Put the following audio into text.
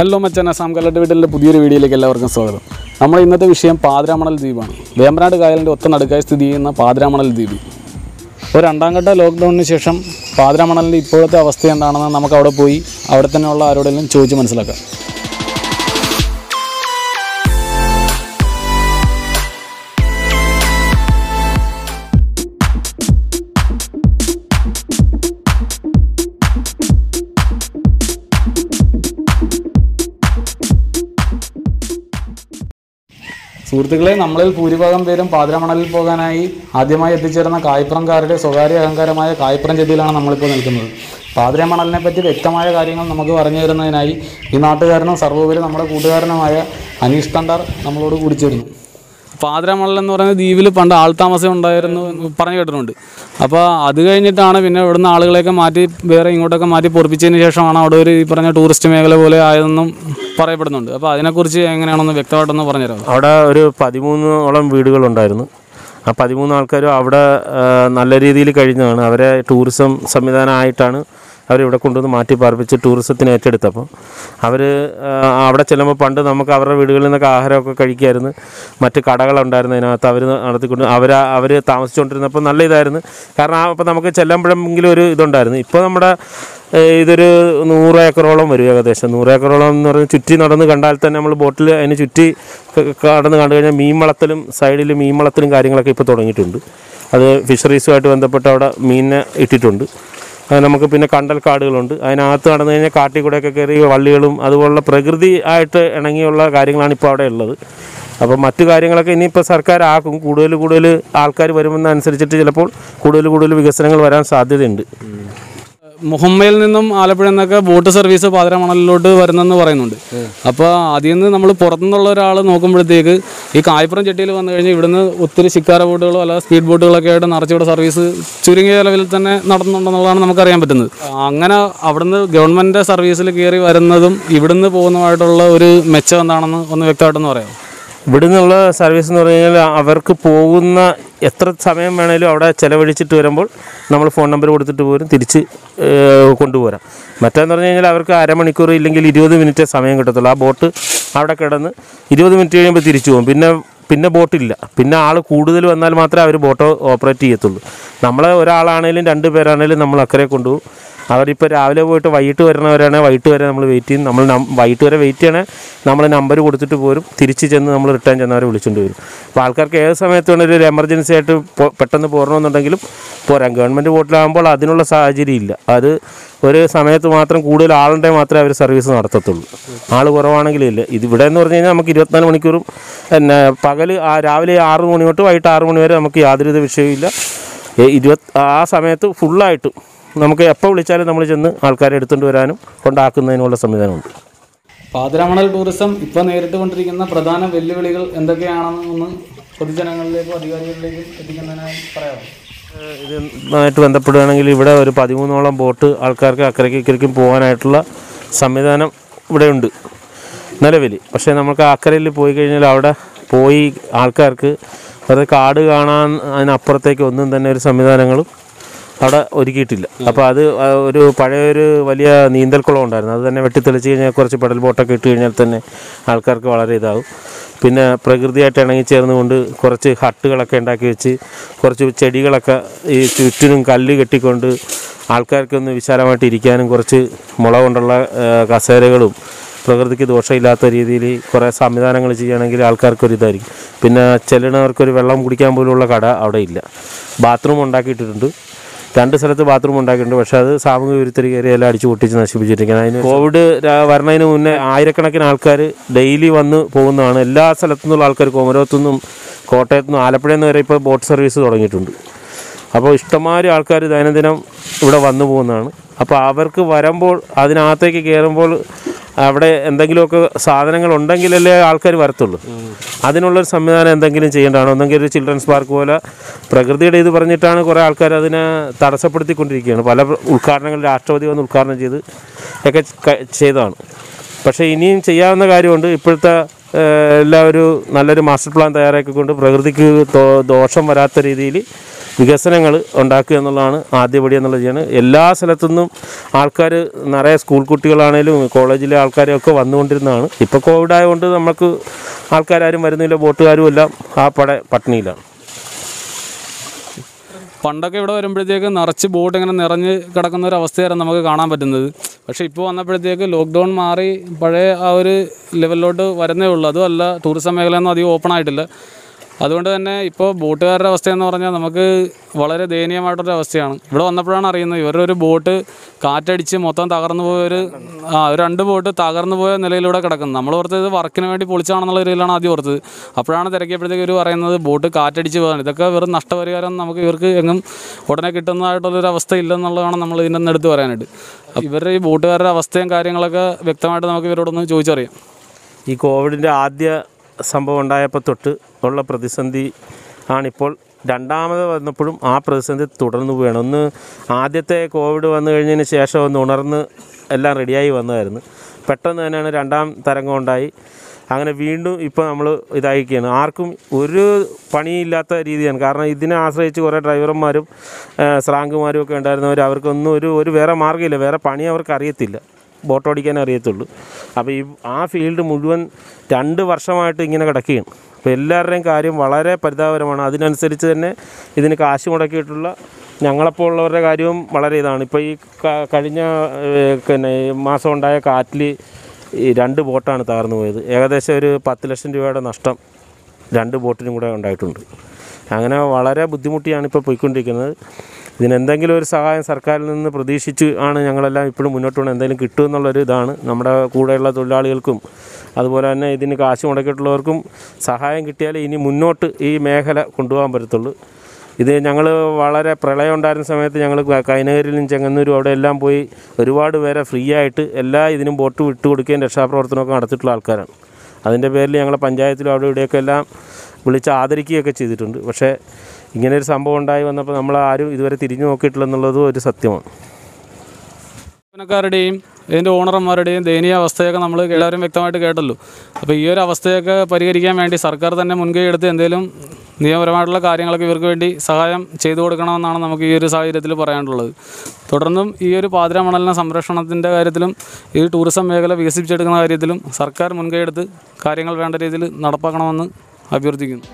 Hello മച്ചാൻ അസാം വീട്ടിലെ പുതിയൊരു വീഡിയോയിലേക്ക് എല്ലാവർക്കും സ്വാഗതം. നമ്മൾ ഇന്നത്തെ വിഷയം പാതിരാമണൽ ദ്വീപാണ്. വേമ്പനാട് കായലിന്റെ ഒത്ത നടുക്കായി സ്ഥിതി ചെയ്യുന്ന പാതിരാമണൽ ദ്വീപ്. ഒരു രണ്ടാം ഘട്ട ലോക്ക്ഡൗണിന് ശേഷം പാതിരാമണലിന്റെ ഇപ്പോഴത്തെ അവസ്ഥ എന്താണെന്ന് നമുക്ക് അവിടെ പോയി അവിടെ തന്നെയുള്ള ആരോടെങ്കിലും ചോദിച്ച് മനസ്സിലാക്കാം. സുഹൃത്തുക്കളെ നമ്മളിൽ ഭൂരിഭാഗം പേരും പാതിരമണലിൽ പോകാനായി ആദ്യമായി എത്തിച്ചേർന്ന കായ്പ്രംകാരുടെ സ്വകാര്യ അഹങ്കാരമായ കായ്പ്രം ചെതിയിലാണ് നമ്മളിപ്പോൾ നിൽക്കുന്നത്. പാതിരമണലിനെ പറ്റി വ്യക്തമായ കാര്യങ്ങൾ നമുക്ക് പറഞ്ഞു തരുന്നതിനായി ഈ നാട്ടുകാരനും സർവോപരി നമ്മുടെ കൂട്ടുകാരനുമായ അനീഷ് തണ്ടാർ നമ്മളോട് കൂടിച്ചേരുന്നു. പാതിരാമണൽ എന്ന് പറയുന്ന ദ്വീപിൽ പണ്ട് ആൾതാമസം ഉണ്ടായിരുന്നു പറഞ്ഞു കേട്ടിട്ടുണ്ട്. അപ്പോൾ അത് കഴിഞ്ഞിട്ടാണ് പിന്നെ ഇവിടുന്ന് ആളുകളെയൊക്കെ മാറ്റി വേറെ ഇങ്ങോട്ടൊക്കെ മാറ്റി പൊറപ്പിച്ചതിന് ശേഷമാണ് അവിടെ ഒരു ഈ പറഞ്ഞ ടൂറിസ്റ്റ് മേഖല പോലെ ആയതെന്നും പറയപ്പെടുന്നുണ്ട്. അപ്പോൾ അതിനെക്കുറിച്ച് എങ്ങനെയാണെന്ന് വ്യക്തമായിട്ടൊന്ന് പറഞ്ഞുതരാം അവിടെ ഒരു പതിമൂന്നോളം വീടുകളുണ്ടായിരുന്നു ആ പതിമൂന്ന് ആൾക്കാരും അവിടെ നല്ല രീതിയിൽ കഴിഞ്ഞതാണ്. അവരെ ടൂറിസം സംവിധാനമായിട്ടാണ് അവരിവിടെ കൊണ്ടുവന്ന് മാറ്റി പാർപ്പിച്ച് ടൂറിസത്തിന് ഏറ്റെടുത്തപ്പോൾ അവർ അവിടെ ചെല്ലുമ്പോൾ പണ്ട് നമുക്ക് അവരുടെ വീടുകളിൽ നിന്നൊക്കെ ആഹാരമൊക്കെ കഴിക്കുമായിരുന്നു മറ്റ് കടകളുണ്ടായിരുന്നു അതിനകത്ത് അവർ നടത്തിക്കൊണ്ട് അവർ അവർ താമസിച്ചുകൊണ്ടിരുന്നപ്പോൾ നല്ല ഇതായിരുന്നു. കാരണം അപ്പോൾ നമുക്ക് ചെല്ലുമ്പോഴെങ്കിലും ഒരു ഇതുണ്ടായിരുന്നു. ഇപ്പോൾ നമ്മുടെ ഇതൊരു നൂറ് ഏക്കറോളം വരും ഏകദേശം. നൂറ് ഏക്കറോളം എന്ന് പറഞ്ഞാൽ ചുറ്റി നടന്ന് കണ്ടാൽ തന്നെ നമ്മൾ ബോട്ടിൽ അതിന് ചുറ്റി കടന്ന് കണ്ടു കഴിഞ്ഞാൽ മീൻ വളത്തലും സൈഡിൽ മീൻ വളത്തലും കാര്യങ്ങളൊക്കെ ഇപ്പോൾ തുടങ്ങിയിട്ടുണ്ട്. അത് ഫിഷറീസുമായിട്ട് ബന്ധപ്പെട്ട് അവിടെ മീനിനെ ഇട്ടിട്ടുണ്ട്. നമുക്ക് പിന്നെ കണ്ടൽ കാടുകളുണ്ട്. അതിനകത്ത് നടന്നു കഴിഞ്ഞാൽ കാട്ടിൽ കൂടെയൊക്കെ കയറി വള്ളികളും അതുപോലുള്ള പ്രകൃതി ആയിട്ട് ഇണങ്ങിയുള്ള കാര്യങ്ങളാണ് ഇപ്പോൾ അവിടെ ഉള്ളത്. അപ്പോൾ മറ്റു കാര്യങ്ങളൊക്കെ ഇനിയിപ്പോൾ സർക്കാർ ആക്കും കൂടുതൽ കൂടുതൽ ആൾക്കാർ വരുമെന്നനുസരിച്ചിട്ട് ചിലപ്പോൾ കൂടുതൽ കൂടുതൽ വികസനങ്ങൾ വരാൻ സാധ്യതയുണ്ട്. മുഹമ്മയിൽ നിന്നും ആലപ്പുഴ നിന്നൊക്കെ ബോട്ട് സർവീസ് പാതിരമണലിലോട്ട് വരുന്നെന്ന് പറയുന്നുണ്ട്. അപ്പോൾ അതിൽ നിന്ന് നമ്മൾ പുറത്തുനിന്നുള്ള ഒരാൾ നോക്കുമ്പോഴത്തേക്ക് ഈ കായപ്പുറം ചെട്ടിയിൽ വന്നു കഴിഞ്ഞാൽ ഇവിടുന്ന് ഒത്തിരി ശിക്കാര ബോട്ടുകളോ അല്ലാതെ സ്പീഡ് ബോട്ടുകളൊക്കെ ആയിട്ട് നിറച്ചിവിടെ സർവീസ് ചുരുങ്ങിയ ചെലവിൽ തന്നെ നടത്തുന്നുണ്ടെന്നുള്ളതാണ് നമുക്കറിയാൻ പറ്റുന്നത്. അങ്ങനെ അവിടുന്ന് ഗവൺമെന്റ് സർവീസിൽ കയറി വരുന്നതും ഇവിടുന്ന് പോകുന്നതുമായിട്ടുള്ള ഒരു മെച്ചം എന്താണെന്ന് ഒന്ന് വ്യക്തമായിട്ടൊന്ന് പറയാം ഇവിടെ നിന്നുള്ള സർവീസ് എന്ന് പറഞ്ഞു കഴിഞ്ഞാൽ അവർക്ക് പോകുന്ന എത്ര സമയം വേണേലും അവിടെ ചിലവഴിച്ചിട്ട് വരുമ്പോൾ നമ്മൾ ഫോൺ നമ്പർ കൊടുത്തിട്ട് പോരും തിരിച്ച് കൊണ്ടുപോരാം. മറ്റേന്ന് പറഞ്ഞു കഴിഞ്ഞാൽ അവർക്ക് അരമണിക്കൂർ ഇല്ലെങ്കിൽ ഇരുപത് മിനിറ്റ് സമയം കിട്ടത്തുള്ളൂ. ആ ബോട്ട് അവിടെ കിടന്ന് ഇരുപത് മിനിറ്റ് കഴിയുമ്പോൾ തിരിച്ചു പോകും. പിന്നെ പിന്നെ ബോട്ടില്ല പിന്നെ ആൾ കൂടുതൽ വന്നാൽ മാത്രമേ അവർ ബോട്ട് ഓപ്പറേറ്റ് ചെയ്യത്തുള്ളൂ. നമ്മളെ ഒരാളാണേലും രണ്ട് പേരാണേലും നമ്മൾ അക്കരെ കൊണ്ടുപോകും. അവരിപ്പോൾ രാവിലെ പോയിട്ട് വൈകിട്ട് വരുന്നവരാണ്. വൈകിട്ട് വരെ നമ്മൾ വെയിറ്റ് ചെയ്യും. നമ്മൾ വൈകിട്ട് വരെ വെയിറ്റ് ചെയ്യണേ. നമ്മൾ നമ്പർ കൊടുത്തിട്ട് പോരും. തിരിച്ച് ചെന്ന് നമ്മൾ റിട്ടേൺ ചെന്നവരെ വിളിച്ചുകൊണ്ട് വരും. അപ്പോൾ ആൾക്കാർക്ക് ഏത് സമയത്ത് വേണമെങ്കിലും ഒരു എമർജൻസി ആയിട്ട് പെട്ടെന്ന് പോരണമെന്നുണ്ടെങ്കിലും പോരാം. ഗവൺമെന്റ് ബോട്ടിലാകുമ്പോൾ അതിനുള്ള സാഹചര്യം ഇല്ല. അത് ഒരു സമയത്ത് മാത്രം കൂടുതൽ ആളുണ്ടെങ്കിൽ മാത്രമേ അവർ സർവീസ് നടത്തത്തുള്ളൂ. ആൾ കുറവാണെങ്കിലില്ല ഇത് ഇവിടെ എന്ന് പറഞ്ഞു കഴിഞ്ഞാൽ നമുക്ക് ഇരുപത്തിനാല് മണിക്കൂറും പിന്നെ പകൽ രാവിലെ ആറ് മണി തൊട്ട് വൈകിട്ട് ആറ് മണി വരെ നമുക്ക് യാതൊരുവിധ ഇല്ല. ഇരുപത് ആ സമയത്ത് ഫുള്ളായിട്ടും നമുക്ക് എപ്പോൾ വിളിച്ചാലും നമ്മൾ ചെന്ന് ആൾക്കാരെ എടുത്തുകൊണ്ട് വരാനും കൊണ്ടാക്കുന്നതിനുള്ള സംവിധാനമുണ്ട്. പാതിരാമണൽ ടൂറിസം ഇപ്പോൾ നേരിട്ട് കൊണ്ടിരിക്കുന്ന പ്രധാന വെല്ലുവിളികൾ എന്തൊക്കെയാണെന്നൊന്ന് പൊതുജനങ്ങളിലേക്കും അധികാരികളിലേക്കും എത്തിക്കുന്നതിനായി പറയാമോ? ഇതുമായിട്ട് ബന്ധപ്പെടുകയാണെങ്കിൽ ഇവിടെ ഒരു പതിമൂന്നോളം ബോട്ട് ആൾക്കാർക്ക് അക്കരയ്ക്ക് ഇക്കരയ്ക്കും പോകാനായിട്ടുള്ള സംവിധാനം ഇവിടെ ഉണ്ട് നിലവിൽ പക്ഷേ നമുക്ക് അക്കരയിൽ പോയി കഴിഞ്ഞാൽ അവിടെ പോയി ആൾക്കാർക്ക് വെറുതെ കാട് കാണാൻ അതിനപ്പുറത്തേക്ക് ഒന്നും തന്നെ ഒരു സംവിധാനങ്ങളും അവിടെ ഒരുക്കിയിട്ടില്ല. അപ്പോൾ അത് ഒരു പഴയൊരു വലിയ നീന്തൽക്കുളം ഉണ്ടായിരുന്നു. അത് തന്നെ വെട്ടിത്തെളിച്ച് കഴിഞ്ഞാൽ കുറച്ച് പെടൽ ബോട്ടൊക്കെ ഇട്ട് കഴിഞ്ഞാൽ തന്നെ ആൾക്കാർക്ക് വളരെ ഇതാവും. പിന്നെ പ്രകൃതിയായിട്ട് ഇണങ്ങി ചേർന്നുകൊണ്ട് കുറച്ച് ഹട്ടുകളൊക്കെ ഉണ്ടാക്കി വെച്ച് കുറച്ച് ചെടികളൊക്കെ ഈ ചുറ്റിനും കല്ല് കെട്ടിക്കൊണ്ട് ആൾക്കാർക്കൊന്ന് വിശാലമായിട്ട് ഇരിക്കാനും കുറച്ച് മുള കൊണ്ടുള്ള കസേരകളും പ്രകൃതിക്ക് ദോഷമില്ലാത്ത രീതിയിൽ കുറേ സംവിധാനങ്ങൾ ചെയ്യുകയാണെങ്കിൽ ആൾക്കാർക്കൊരു ഇതായിരിക്കും. പിന്നെ ചെല്ലണവർക്കൊരു വെള്ളം കുടിക്കാൻ പോലുള്ള കട അവിടെ ഇല്ല. ബാത്റൂം ഉണ്ടാക്കിയിട്ടുണ്ട് രണ്ട് സ്ഥലത്ത് ബാത്റൂം ഉണ്ടാക്കിയിട്ടുണ്ട്. പക്ഷേ അത് സാമൂഹ്യ വിരുദ്ധരി കയറി എല്ലാം അടിച്ചു പൊട്ടിച്ച് നശിപ്പിച്ചിരിക്കുന്നത് അതിന് കോവിഡ് വരണതിന് വരുന്നതിന് മുന്നേ ആയിരക്കണക്കിന് ആൾക്കാർ ഡെയിലി വന്ന് പോകുന്നതാണ്. എല്ലാ സ്ഥലത്തു നിന്നുള്ള ആൾക്കാർ കോമരത്തു നിന്നും കോട്ടയത്തു നിന്നും ആലപ്പുഴയിൽ നിന്ന് വരെ ഇപ്പോൾ ബോട്ട് സർവീസ് തുടങ്ങിയിട്ടുണ്ട്. അപ്പോൾ ഇഷ്ടംമാതിരി ആൾക്കാർ ദൈനംദിനം ഇവിടെ വന്നു പോകുന്നതാണ്. അപ്പോൾ അവർക്ക് വരുമ്പോൾ അതിനകത്തേക്ക് കയറുമ്പോൾ അവിടെ എന്തെങ്കിലുമൊക്കെ സാധനങ്ങൾ ഉണ്ടെങ്കിലല്ലേ ആൾക്കാർ വരത്തുള്ളൂ. അതിനുള്ളൊരു സംവിധാനം എന്തെങ്കിലും ചെയ്യേണ്ടതാണ്. ഒന്നെങ്കിൽ ഒരു ചിൽഡ്രൻസ് പാർക്ക് പോലെ പ്രകൃതിയുടെ ഇത് പറഞ്ഞിട്ടാണ് കുറേ ആൾക്കാർ അതിനെ തടസ്സപ്പെടുത്തിക്കൊണ്ടിരിക്കുകയാണ്. പല ഉദ്ഘാടനങ്ങൾ രാഷ്ട്രപതി വന്ന് ഉദ്ഘാടനം ചെയ്ത് ഒക്കെ ചെയ്തതാണ്. പക്ഷേ ഇനിയും ചെയ്യാവുന്ന കാര്യമുണ്ട്. ഇപ്പോഴത്തെ എല്ലാവരും നല്ലൊരു മാസ്റ്റർ പ്ലാൻ തയ്യാറാക്കിക്കൊണ്ട് പ്രകൃതിക്ക് ദോഷം വരാത്ത രീതിയിൽ വികസനങ്ങൾ ഉണ്ടാക്കുക എന്നുള്ളതാണ് ആദ്യപടി എന്നുള്ളത് ചെയ്യണം. എല്ലാ സ്ഥലത്തുനിന്നും ആൾക്കാർ നിറയെ സ്കൂൾ കുട്ടികളാണേലും കോളേജിലെ ആൾക്കാരൊക്കെ വന്നുകൊണ്ടിരുന്നതാണ്. ഇപ്പോൾ കോവിഡ് ആയതുകൊണ്ട് നമുക്ക് ആൾക്കാരും വരുന്നില്ല ബോട്ടുകാരും എല്ലാം ആ പട പട്ടിണിയിലാണ്. പണ്ടൊക്കെ ഇവിടെ വരുമ്പോഴത്തേക്ക് നിറച്ച് ബോട്ട് ഇങ്ങനെ നിറഞ്ഞ് കിടക്കുന്ന ഒരു അവസ്ഥയായിരുന്നു നമുക്ക് കാണാൻ പറ്റുന്നത്. പക്ഷേ ഇപ്പോൾ വന്നപ്പോഴത്തേക്ക് ലോക്ക്ഡൗൺ മാറി പഴയ ആ ഒരു ലെവലിലോട്ട് വരുന്നേ ഉള്ളൂ. അതുമല്ല ടൂറിസം മേഖലയൊന്നും അധികം ഓപ്പൺ ആയിട്ടില്ല. അതുകൊണ്ട് തന്നെ ഇപ്പോൾ ബോട്ടുകാരുടെ അവസ്ഥയെന്ന് പറഞ്ഞാൽ നമുക്ക് വളരെ ദയനീയമായിട്ടൊരു അവസ്ഥയാണ്. ഇവിടെ വന്നപ്പോഴാണ് അറിയുന്നത് ഇവരുടെ ഒരു ബോട്ട് കാറ്റടിച്ച് മൊത്തം തകർന്നു പോയ ഒരു ആ രണ്ട് ബോട്ട് തകർന്നു പോയ നിലയിലൂടെ കിടക്കുന്നത് നമ്മൾ ഓർത്തത് വർക്കിന് വേണ്ടി പൊളിച്ചാണെന്നുള്ള രീതിയിലാണ് ആദ്യം ഓർത്തത്. അപ്പോഴാണ് തിരക്കിയപ്പോഴത്തേക്ക് ഇവർ പറയുന്നത് ബോട്ട് കാറ്റടിച്ച് പോകാൻ. ഇതൊക്കെ വെറും നഷ്ടപരിഹാരം നമുക്ക് ഇവർക്ക് എങ്ങും ഉടനെ കിട്ടുന്നതായിട്ടുള്ളൊരു അവസ്ഥ ഇല്ലെന്നുള്ളതാണ് നമ്മൾ ഇതിന്റെ നിന്ന് എടുത്ത് പറയാനായിട്ട്. ഇവരുടെ ഈ ബോട്ടുകാരുടെ അവസ്ഥയും കാര്യങ്ങളൊക്കെ വ്യക്തമായിട്ട് നമുക്ക് ഇവരോടൊന്ന് ചോദിച്ചറിയാം. ഈ കോവിഡിന്റെ ആദ്യ സംഭവം ഉണ്ടായപ്പോൾ തൊട്ട് ഉള്ള പ്രതിസന്ധി ആണിപ്പോൾ. രണ്ടാമത് വന്നപ്പോഴും ആ പ്രതിസന്ധി തുടർന്നു പോവുകയാണ്. ഒന്ന് ആദ്യത്തെ കോവിഡ് വന്നു കഴിഞ്ഞതിന് ശേഷം ഒന്ന് ഉണർന്ന് എല്ലാം റെഡിയായി വന്നതായിരുന്നു. പെട്ടെന്ന് തന്നെയാണ് രണ്ടാം തരംഗം ഉണ്ടായി. അങ്ങനെ വീണ്ടും ഇപ്പോൾ നമ്മൾ ഇതായിരിക്കുകയാണ്. ആർക്കും ഒരു പണിയില്ലാത്ത രീതിയാണ്. കാരണം ഇതിനെ ആശ്രയിച്ച് കുറേ ഡ്രൈവർമാരും സ്രാങ്കുമാരും ഒക്കെ ഉണ്ടായിരുന്നവർ അവർക്കൊന്നും ഒരു ഒരു വേറെ മാർഗമില്ല. വേറെ പണി അവർക്ക് അറിയത്തില്ല. ബോട്ട് ഓടിക്കാൻ അറിയത്തുള്ളൂ. അപ്പോൾ ഈ ആ ഫീൽഡ് മുഴുവൻ രണ്ട് വർഷമായിട്ട് ഇങ്ങനെ കിടക്കുകയാണ്. അപ്പോൾ എല്ലാവരുടെയും കാര്യം വളരെ പരിതാപകരമാണ്. അതിനനുസരിച്ച് തന്നെ ഇതിന് കാശ് മുടക്കിയിട്ടുള്ള ഞങ്ങളെപ്പോലുള്ളവരുടെ കാര്യവും വളരെ ഇതാണ്. ഇപ്പോൾ ഈ കഴിഞ്ഞ പിന്നെ മാസം ഉണ്ടായ കാറ്റിൽ ഈ രണ്ട് ബോട്ടാണ് തകർന്നു പോയത്. ഏകദേശം ഒരു പത്ത് ലക്ഷം രൂപയുടെ നഷ്ടം രണ്ട് ബോട്ടിനും കൂടെ ഉണ്ടായിട്ടുണ്ട്. അങ്ങനെ വളരെ ബുദ്ധിമുട്ടിയാണ് ഇപ്പോൾ പോയിക്കൊണ്ടിരിക്കുന്നത്. ഇതിനെന്തെങ്കിലും ഒരു സഹായം സർക്കാരിൽ നിന്ന് പ്രതീക്ഷിച്ച് ആണ് ഞങ്ങളെല്ലാം ഇപ്പോഴും മുന്നോട്ട് പോകുന്നത് എന്തെങ്കിലും കിട്ടും എന്നുള്ളൊരു ഇതാണ്. നമ്മുടെ കൂടെയുള്ള തൊഴിലാളികൾക്കും അതുപോലെ തന്നെ ഇതിന് കാശ് മുടക്കിയിട്ടുള്ളവർക്കും സഹായം കിട്ടിയാലേ ഇനി മുന്നോട്ട് ഈ മേഖല കൊണ്ടുപോകാൻ പറ്റത്തുള്ളൂ. ഇത് ഞങ്ങൾ വളരെ പ്രളയം ഉണ്ടായിരുന്ന സമയത്ത് ഞങ്ങൾ കൈനകരിലും ചെങ്ങന്നൂരും അവിടെ എല്ലാം പോയി ഒരുപാട് പേരെ ഫ്രീ ആയിട്ട് എല്ലാ ഇതിനും ബോട്ട് വിട്ട് കൊടുക്കുകയും രക്ഷാപ്രവർത്തനമൊക്കെ നടത്തിയിട്ടുള്ള ആൾക്കാരാണ്. അതിന്റെ പേരിൽ ഞങ്ങളെ പഞ്ചായത്തിലും അവിടെ ഇവിടെയൊക്കെ എല്ലാം വിളിച്ച് ആദരിക്കുകയൊക്കെ ചെയ്തിട്ടുണ്ട്. പക്ഷേ ഇങ്ങനെ ഒരു സംഭവം ഉണ്ടായി വന്നപ്പോൾ നമ്മൾ ആരും ഇതുവരെ തിരിഞ്ഞു നോക്കിയിട്ടില്ല നോക്കിയിട്ടില്ലെന്നുള്ളതും ഒരു സത്യമാണ്. ജീവനക്കാരുടെയും ഇതിന്റെ ഓണർമാരുടെയും ദയനീയ അവസ്ഥയൊക്കെ നമ്മൾ എല്ലാവരും വ്യക്തമായിട്ട് കേട്ടല്ലോ. അപ്പോൾ ഈ ഒരു അവസ്ഥയൊക്കെ പരിഹരിക്കാൻ വേണ്ടി സർക്കാർ തന്നെ മുൻകൈ എടുത്ത് എന്തെങ്കിലും നിയമപരമായിട്ടുള്ള കാര്യങ്ങളൊക്കെ ഇവർക്ക് വേണ്ടി സഹായം ചെയ്തു കൊടുക്കണമെന്നാണ് നമുക്ക് ഈ ഒരു സാഹചര്യത്തിൽ പറയാനുള്ളത്. തുടർന്നും ഈ ഒരു പാതിര മണലിന സംരക്ഷണത്തിന്റെ കാര്യത്തിലും ഈ ടൂറിസം മേഖല വികസിപ്പിച്ചെടുക്കുന്ന കാര്യത്തിലും സർക്കാർ മുൻകൈ എടുത്ത് കാര്യങ്ങൾ വേണ്ട രീതിയിൽ നടപ്പാക്കണമെന്ന് അഭ്യർത്ഥിക്കുന്നു.